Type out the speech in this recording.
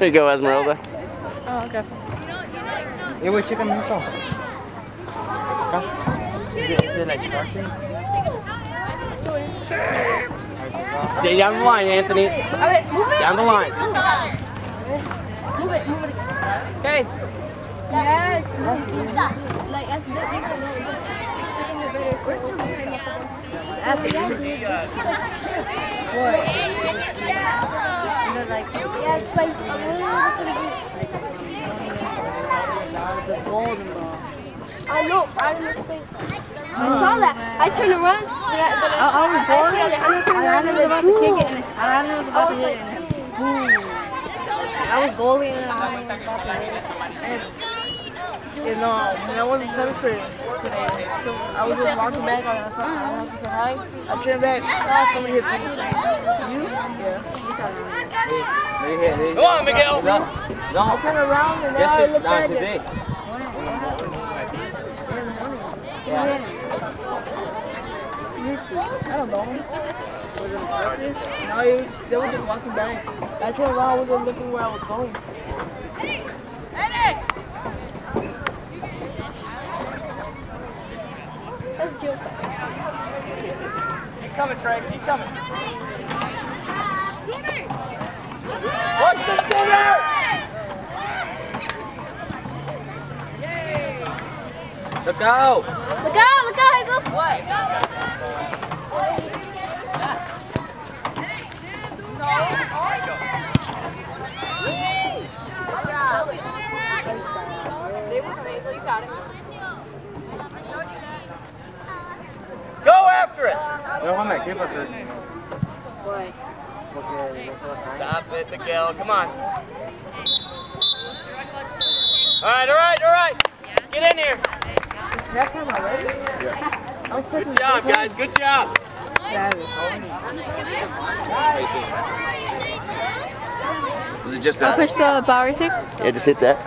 Here you go, Esmeralda. Oh, okay. Wait, check on your phone. Is it, is it like sharking? Stay down the line, Anthony. Alright. Down the line. Move it, move it. Guys. Yes. Like, as the Like, the golden. I. I saw that. I turned around. Then I, then I, I, was. I turned around and was about to kick it. I was about to hit it. I was goalie and I was about to hit it. You know, when I was in seventh grade today, so I was just walking back, I was like, I wanted to say hi. I turned back, oh, somebody hit me. You? Yeah. They hit, they Come on, Miguel. No, I turned around and now I Just look back today. at I don't know. No, you, they were just walking back. I turned around, I was just looking where I was going. Keep coming, Trey. Keep coming. What's the center? Look out! Look out, look out, Hazel. What? Go it. Déjame aquí porque... What? Porque no se va a caer. Stop it, Miguel. Come on. All right, all right, all right. Get in here. That time already? I Good job, guys. Good job. Was it just Push the Bowery thing. Yeah, just hit that.